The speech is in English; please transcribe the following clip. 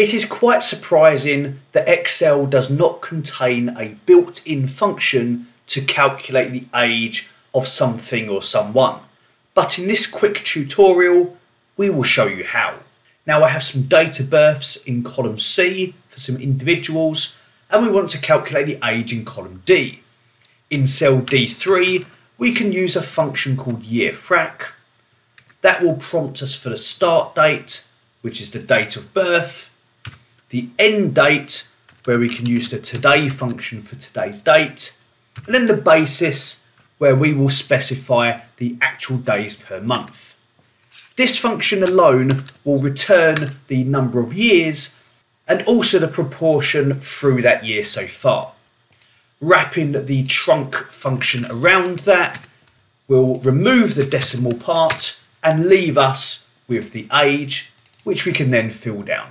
It is quite surprising that Excel does not contain a built-in function to calculate the age of something or someone. But in this quick tutorial, we will show you how. Now I have some date of births in column C for some individuals and we want to calculate the age in column D. In cell D3, we can use a function called yearFrac. That will prompt us for the start date, which is the date of birth, the end date, where we can use the today function for today's date, and then the basis, where we will specify the actual days per month. This function alone will return the number of years and also the proportion through that year so far. Wrapping the trunc function around that will remove the decimal part and leave us with the age, which we can then fill down.